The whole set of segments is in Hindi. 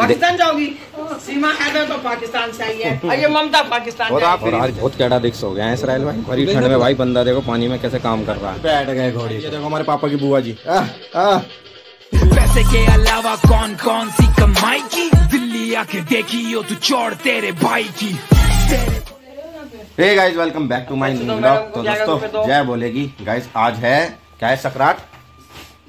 पाकिस्तान जाओगी। सीमा हैदर तो पाकिस्तान से आई है। ये ममता पाकिस्तान और आप आज बहुत कैडा दिक्स हो गया है इसराइल भाई। बड़ी ठंड में भाई बंदा देखो पानी में कैसे काम कर रहा है। बैठ गए घोड़ी ये देखो हमारे पापा की बुआ जी। पैसे के अलावा कौन कौन सी कमाई की? दिल्ली आके देखी हो तू चौड़ तेरे भाई की। Hey guys welcome back to my new blog तो दोस्तों जय बोलेगी। गाइस आज है क्या है? सकरात?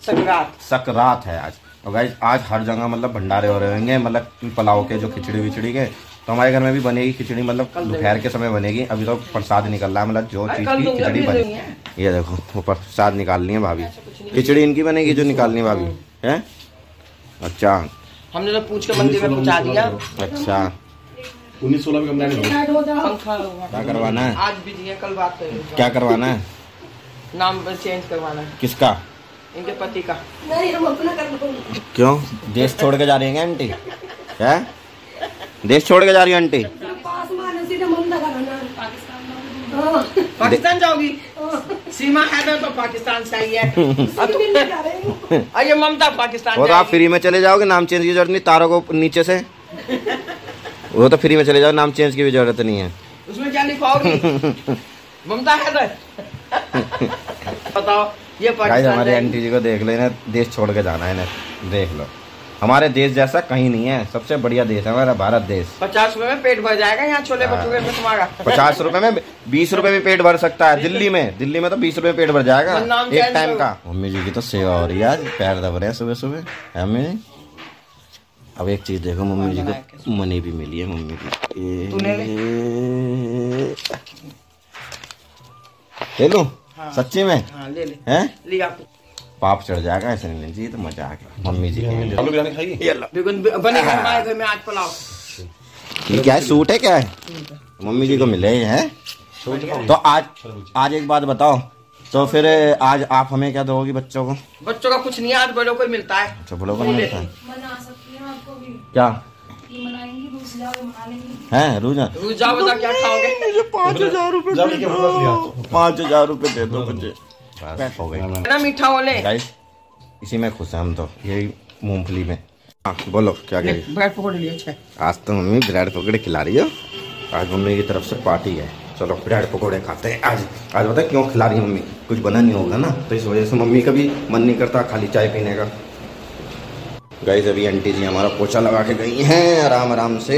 संक्रांत। सकरात है आज। और गाइस आज हर जगह मतलब भंडारे हो रहे होंगे मतलब पुलाव के जो खिचड़ी विचड़ी के तो हमारे घर में भी बनेगी खिचड़ी मतलब दोपहर के समय बनेगी। अभी तो प्रसाद निकल रहा है मतलब जो चीज़ की खिचड़ी अभी बनी है। ये देखो वो प्रसाद निकाल ली है भाभी। खिचड़ी इनकी बनेगी जो निकालनी है भाभी। है? अच्छा। हमने तो पूछ के मंदिर में पहुँचा दिया। अच्छा। उन्नीस सोलह में क्या करवाना है? आज है कल बात करेंगे क्या करवाना है? नाम चेंज करवाना है। किसका? इनके पति का। नहीं हम अपना कर क्यों? देश छोड़ के जा रही है आंटी? है? देश छोड़ के जा रही है आंटी? पाकिस्तान जाओगी? सीमा हैदर तो पाकिस्तान से आई है। और ये ममता पाकिस्तान वो तो आप। फ्री में चले जाओगे नाम चेंज की ज़रूरत नहीं तारों को नीचे से? वो तो फ्री में चले जाओ नाम चेंज की भी ज़रूरत नहीं है। उसमें क्या लिखवाओगी? ममता हैदर बताओ। ये गाइस हमारे। आंटी जी को देख लो इन्हें देश छोड़ के जाना है इन्हें देख लो। हमारे देश जैसा कहीं नहीं है सबसे बढ़िया देश है हमारा भारत देश। पचास रुपए में पेट भर जाएगा यहाँ छोले भटूरे में तुम्हारा? पचास रुपए में बीस रुपए में पेट भर सकता है दिल्ली में। दिल्ली में तो बीस रुपए में पेट भर जाएगा। एक टाइम का। मम्मी जी की तो सेवा हो रही है आज पैर दब रहे हैं सुबह सुबह। है मम्मी अब एक चीज़ देखो मम्मी जी को मनी भी मिली है मम्मी की। लूँ? सच्ची में? हाँ ले ले। हैं? पाप चढ़ जाएगा ऐसे नहीं चाहिए तो मज़ा आ गया मम्मी जी। आलू बिरयानी में आज पुलाव। ये क्या है सूट है क्या है? मम्मी जी को मिले हैं? तो आज आज एक बात बताओ। तो फिर आज आप हमें क्या दोगी बच्चों को? बच्चों का कुछ नहीं आज बड़ों को मिलता है। अच्छा बड़ों को नहीं मिलता है? मना सकती हैं आपको भी। क्या? है रूजा रुक जाओ बता क्या खाओगे? मुझे पाँच हज़ार रूपए पाँच हज़ार रूपए दे दो मुझे। हो गई। ना मीठा वाले? इसी में खुश हम तो। यही मूंगफली में। हाँ बोलो क्या कही ब्रेड पकौड़े लिए अच्छा। आज तो मम्मी ब्रेड पकौड़े खिला रही हो। आज मम्मी की तरफ़ से पार्टी है। चलो ब्रेड पकौड़े खाते हैं। आज आज बता क्यों खिला रही है मम्मी? कुछ बना नहीं होगा ना? तो इस वजह से मम्मी का भी मन नहीं करता खाली चाय पीने का। गई अभी आंटी जी हमारा पोछा लगा के गई हैं। आराम आराम से।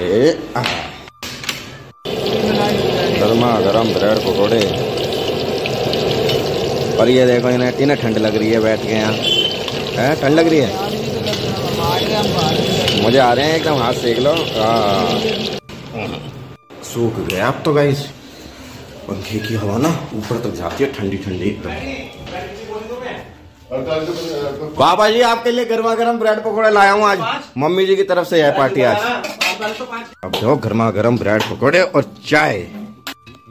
ये गर्मा गर्म ब्रेड पकौड़े। और ये देखो, इन्हें इन्हें ठंड लग रही है बैठ के यहाँ। है, ठंड लग रही है? मुझे आ रहे हैं एकदम, हाथ सेक लो। सूख गया अब तो गाइस। पंखे की हवा ना ऊपर तक जाती है, ठंडी ठंडी। बाबा जी आपके लिए गर्मा गर्म ब्रेड पकौड़े लाया हूँ आज। मम्मी जी की तरफ़ से है पार्टी आज। अब देखो गर्मा गर्म ब्रेड पकौड़े और चाय।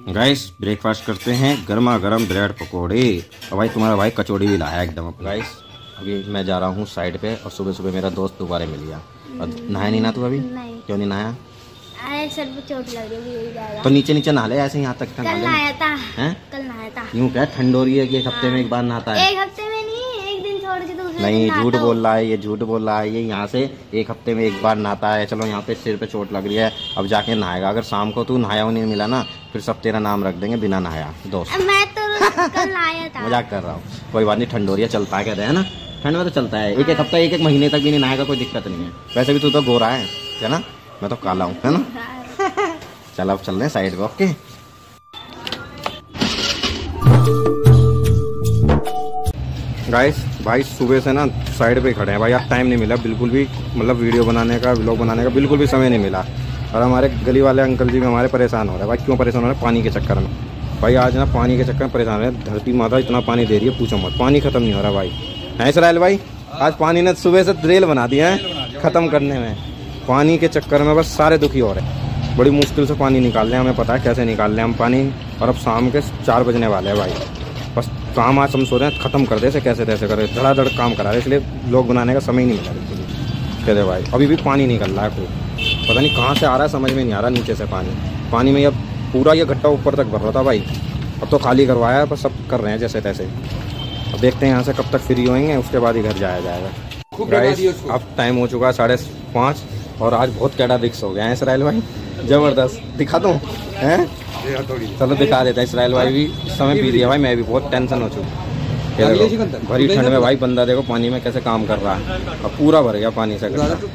गाइस ब्रेकफास्ट करते हैं गर्मा गर्म ब्रेड पकौड़े। और भाई तुम्हारा भाई कचौड़ी भी लाया एकदम। गाइस अभी मैं जा रहा हूँ साइड पे और सुबह सुबह मेरा दोस्त दोबारा मिल गया। और नहाया नहीं ना तू अभी? नहीं। क्यों नहीं नहाया? सर पे चोट लग रही है तो नीचे नीचे नहा ले ऐसे यहाँ तक कल नहाया था। हैं? कल नहाया था। यूँ क्या ठंड हो रही है कि एक हफ़्ते में एक बार नहाता है एक हफ़्ते में नहीं एक दिन छोड़ के दूसरे नहीं झूठ बोल रहा है ये झूठ बोल रहा है ये यहाँ से एक हफ़्ते में एक बार नहाता है। चलो यहाँ पे सिर पे चोट लग रही है अब जाके नहाएगा। अगर शाम को तू नहाया नहीं मिला ना फिर सब तेरा नाम रख देंगे बिना नहाया दोस्त। मैं तो कल नहाया था। मज़ाक कर रहा हूँ। कोई बात नहीं ठंड हो रही है चलता है कहते हैं ना। ठंड में तो चलता है। एक एक हफ़्ता एक एक महीने तक भी नहीं नहाएगा कोई दिक्कत नहीं है। वैसे भी तू तो गोरा है है ना? मैं तो काला हूँ है ना? चल अब चल रहे हैं साइड पे ओके? गाइस भाई, सुबह से ना साइड पे खड़े हैं। भाई, आज टाइम नहीं मिला। बिल्कुल भी मतलब वीडियो बनाने का व्लॉग बनाने का बिल्कुल भी समय नहीं मिला। और हमारे गली वाले अंकल जी भी हमारे परेशान हो रहे हैं। भाई, क्यों परेशान हो रहे हैं? पानी के चक्कर में। भाई, आज ना पानी के चक्कर में परेशान है धरती माता इतना पानी दे रही है, पूछो मत। पानी खत्म नहीं हो रहा भाई। है इसराइल भाई? आज पानी ने सुबह से रेल बना दिया है खत्म करने में। पानी के चक्कर में बस सारे दुखी हो रहे हैं। बड़ी मुश्किल से पानी निकाल रहे हैं, हमें पता है कैसे निकाल रहे हैं हम पानी। और अब शाम के चार बजने वाले हैं भाई। काम आज हम सो रहे हैं खत्म कर दे से कैसे तैसे करे धड़ाधड़ काम करा रहे इसलिए लोग बनाने का समय ही नहीं मिला बिल्कुल। कहते भाई अभी भी पानी निकल रहा है खूब। पता नहीं कहाँ से आ रहा है समझ में नहीं आ रहा नीचे से पानी। पानी में अब पूरा ये गट्टा ऊपर तक भर रहा था भाई। अब तो खाली करवाया है बस सब कर रहे हैं जैसे तैसे अब देखते हैं यहाँ से कब तक फ्री होएँगे उसके बाद ही घर जाया जाएगा। अब टाइम हो चुका है साढ़े पाँच और आज बहुत कैडा रिक्स हो गया है इसराइल भाई। ज़बरदस्त। दिखा दो हैं? चलो दिखा देता है इसराइल भाई भी इस समय पी दिया भाई मैं भी बहुत टेंशन हो चुकी। भरी ठंड में भाई बंदा देखो पानी में कैसे काम कर रहा है। अब पूरा भर गया पानी से। दादा तो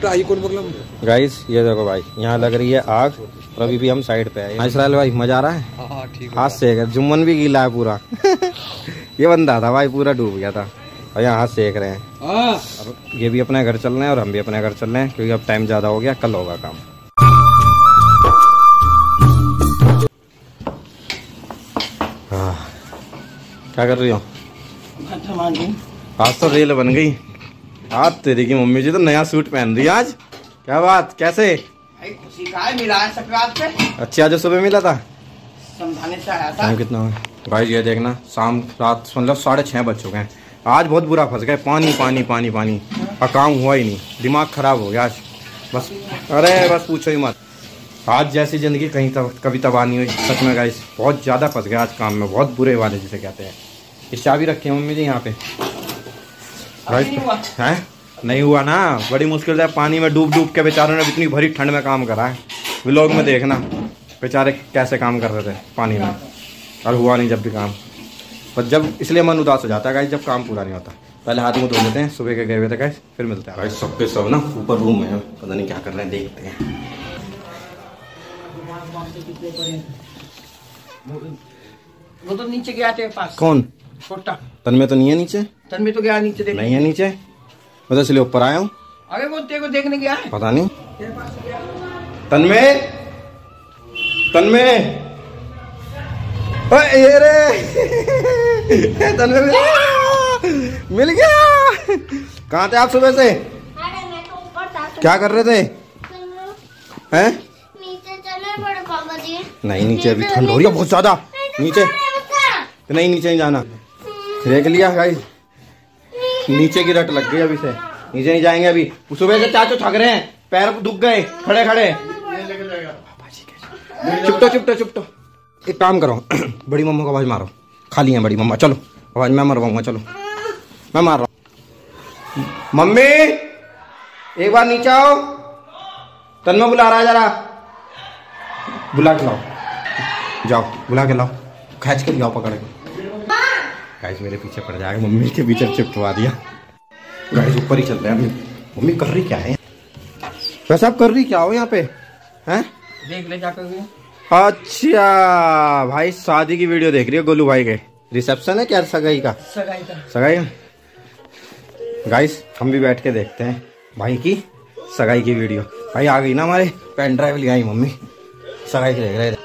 गाइस ये देखो भाई यहाँ लग रही है आग और अभी भी हम साइड पे है। हाँ, इसराइल भाई मज़ा आ रहा है? हाँ हाथ सेक है जुम्मन भी गीला है पूरा। ये बंदा था भाई पूरा डूब गया था। और यहाँ हाथ सेक रहे हैं। हाँ। ये भी अपने घर चल रहे हैं और हम भी अपने घर चल रहे हैं क्योंकि अब टाइम ज़्यादा हो गया कल होगा काम। क्या कर रही हो? आज तो रेल बन गई। आज तेरी की मम्मी जी तो नया सूट पहन रही है आज। क्या बात? कैसे? भाई खुशी का है मिला है संक्रांत पे अच्छी आज सुबह मिला था। समझाने से आया था। टाइम कितना हुआ? भाई ये देखना शाम रात मतलब साढ़े छः बज चुके हैं। आज बहुत बुरा फंस गए पानी पानी पानी पानी। और काम हुआ ही नहीं। दिमाग खराब हो गया आज। बस अरे बस पूछो ही मत। आज जैसी ज़िंदगी कहीं तब कभी तबाह नहीं हुई सच में गाइस बहुत ज़्यादा फंस गया आज काम में बहुत बुरे वाले जिसे कहते हैं। इस चाबी रखी है मम्मी जी यहाँ पे। हुआ। हैं? नहीं हुआ ना? बड़ी मुश्किल से पानी में डूब डूब के बेचारों ने इतनी भरी ठंड में काम करा है। व्लॉग में देखना बेचारे कैसे काम कर रहे थे पानी में। और हुआ नहीं जब भी काम। पर जब इसलिए मन उदास हो जाता है गाइस जब काम पूरा नहीं होता। पहले हाथ मुँह धो लेते हैं सुबह के गए हुए थे गाइस फिर मिलते हैं। गाइस सबके सब ना ऊपर रूम में है पता नहीं क्या कर रहे हैं देखते हैं। वो तो नीचे गया तेरे पास कौन छोटा तन में तो नहीं है नीचे तन भी तो गया नीचे देख नहीं है नीचे मैं तो इसलिए ऊपर आया हूँ अरे वो तेरे को देखने गया है पता नहीं तन्मे तन्मे ओए, ये रे तन्मे मिल गया मिल गया कहाँ थे आप सुबह से अरे मैं तो ऊपर था तुम क्या कर रहे थे हैं नहीं नीचे अभी ठंड हो रही है बहुत ज़्यादा। नीचे। तो नहीं नीचे नहीं जाना। देख लिया भाई नीचे की रट लग गई अभी से। नीचे नहीं जाएँगे अभी। सुबह से चाचू थक रहे हैं। पैर दुख गए। खड़े खड़े। चुपटो चुपटो चुपटो। एक काम करो। बड़ी मम्मा को आवाज़ मारो। खाली है बड़ी मम्मा। चलो आवाज़ मैं मरवाऊँगा चलो। मैं मार रहा हूँ। मम्मी एक बार नीचे आओ। तन्मे बुला रहा है जरा। बुला के लाओ। जाओ बुला के लाओ। खींच के लाओ पकड़ के। गाइस मेरे पीछे पड़ जाएगा। मम्मी के पीछे चिपकवा दिया। गाइस ऊपर ही चल रहे हैं अभी। मम्मी कर रही क्या है? वैसे आप कर रही क्या हो यहाँ पे? हैं? देख ले जाकर अच्छा भाई शादी की वीडियो देख रही हो गोलू भाई के। रिसेप्शन है क्या सगाई का? सगाई का। सगाई गाइस हम भी बैठ के देखते हैं भाई की सगाई की वीडियो। भाई आ गई ना हमारे? पेन ड्राइव ले आई मम्मी। सगाई की देख रहे।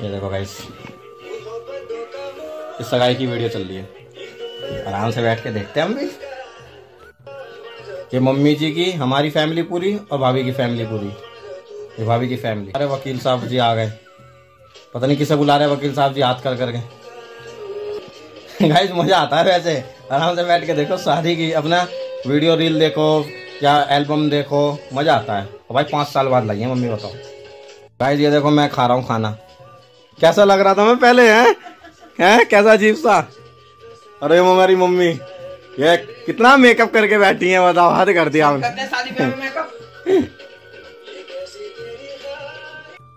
ये देखो गाइस इस सगाई की वीडियो चल रही है। आराम से बैठ के देखते हैं हम भी। ये मम्मी जी की, हमारी फैमिली पूरी और भाभी की फैमिली पूरी। ये भाभी की फैमिली अरे वकील साहब जी आ गए। पता नहीं किसे बुला रहे वकील साहब जी हाथ कर करके। गाइस मज़ा आता है वैसे। आराम से बैठ के देखो, शादी की अपना वीडियो रील देखो या एल्बम देखो, मज़ा आता है। और भाई पाँच साल बाद है, मम्मी बताओ। गाइस ये देखो, मैं खा रहा हूँ खाना। कैसा लग रहा था मैं पहले हैं? हैं? कैसा अजीब सा? अरे वो हमारी मम्मी ये कितना मेकअप करके बैठी है बताओ हद कर दिया हैं मेकअप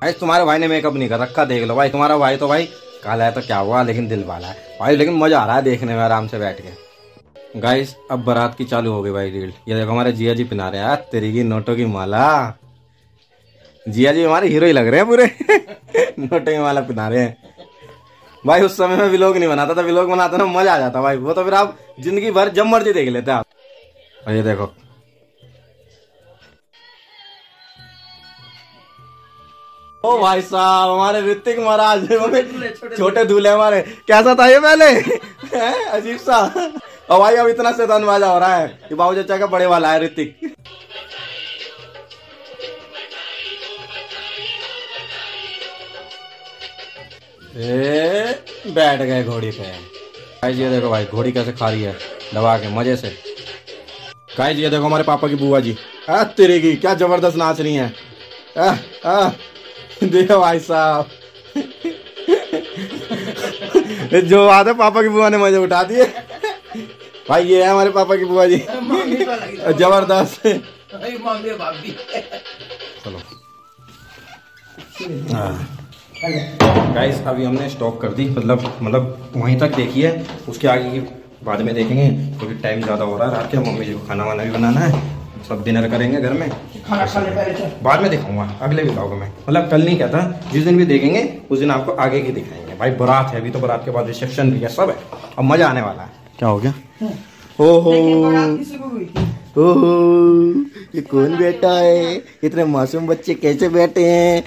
भाई तुम्हारे भाई ने मेकअप नहीं कर रखा देख लो भाई तुम्हारा भाई तो भाई काला है तो क्या हुआ लेकिन दिल वाला है। भाई लेकिन मज़ा आ रहा है देखने में आराम से बैठ के। गाइस अब बारात की चालू हो गई भाई रील। ये देखो हमारे जिया जी पिना रहे हैं तेरी की नोटों की माला। जिया जी हमारे हीरो ही लग रहे हैं पूरे। नोटे माला पिना रहे हैं। भाई उस समय में व्लॉग नहीं बनाता था व्लॉग बनाता ना मज़ा आ जाता भाई। वो तो फिर आप ज़िंदगी भर जब मर्ज़ी देख लेते आप। और ये देखो। ओ भाई साहब हमारे ऋतिक महाराज छोटे दूल्हे हमारे। कैसा था ये पहले? अजीब सा। और भाई अब इतना शैतान बाजा हो रहा है कि बाबू चाचा का बड़े वाला है ऋतिक। ए बैठ गए घोड़ी पे। गाइस ये देखो भाई घोड़ी कैसे खा रही है दबा के मज़े से। गाइस ये देखो हमारे पापा की बुआ जी। आ तेरे की क्या ज़बरदस्त नाच रही है। आ, आ, देखो भाई साहब। जो बात है पापा की बुआ ने मज़े उठा दिए। भाई ये है हमारे पापा की बुआ जी। तो ज़बरदस्त। चलो। गाइस अभी हमने स्टॉप कर दी मतलब मतलब वहीं तक देखी है। उसके आगे की बाद में देखेंगे क्योंकि टाइम ज़्यादा हो रहा है रात के मम्मी जी को खाना वाना भी बनाना है। सब डिनर करेंगे घर में। खाना खाने पहले बाद में दिखाऊँगा अगले ब्लॉग में। मतलब कल नहीं कहता जिस दिन भी देखेंगे उस दिन आपको आगे की दिखाएँगे। भाई बारात है अभी तो बारात के बाद रिसेप्शन भी है सब है। अब मज़ा आने वाला है। क्या हो गया? ओहो। हुई थी। ओहो ये कौन बैठा है? इतने मासूम बच्चे कैसे बैठे हैं?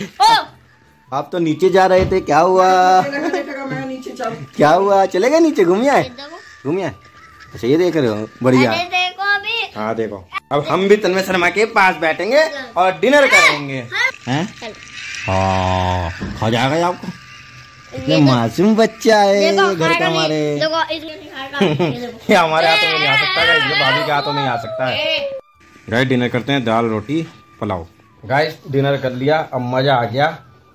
आप तो नीचे जा रहे थे क्या हुआ? देखा देखा मैं नीचे चल क्या हुआ? चले गए नीचे घूमिए आए। देखो घूमिए अच्छा ये देख रहे हो बढ़िया। अरे देखो अभी। हाँ देखो। अब हम भी तन्मय शर्मा के पास बैठेंगे और डिनर करेंगे। हैं? हाँ खा जाएगा आपको। ये मासूम बच्चा है घर का हमारे। देखो इसमें नहीं खाएगा ये हमारे हाथों में नहीं आ सकता है इसलिए भाभी के हाथों में ही आ सकता है। गाइस डिनर करते हैं दाल रोटी पुलाव। गाइस डिनर कर लिया अब मज़ा आ गया।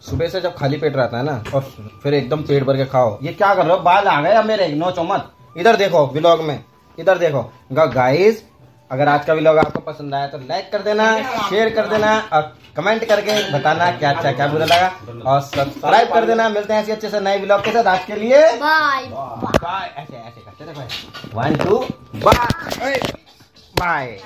सुबह से जब खाली पेट रहता है ना और फिर एकदम पेट भर के खाओ। ये क्या कर रहे हो? बाल आ गए अब मेरे नोचो मत इधर देखो व्लॉग में। इधर देखो। गाइस अगर आज का व्लॉग आपको पसंद आया तो लाइक कर देना शेयर कर देना और कमेंट करके बताना क्या अच्छा क्या बुरा लगा। और सब्सक्राइब कर देना। मिलते हैं ऐसे अच्छे से नए ब्लॉग के साथ। आज के लिए बाय बाय ऐसे ऐसे करते देखो वन टू बाय बाय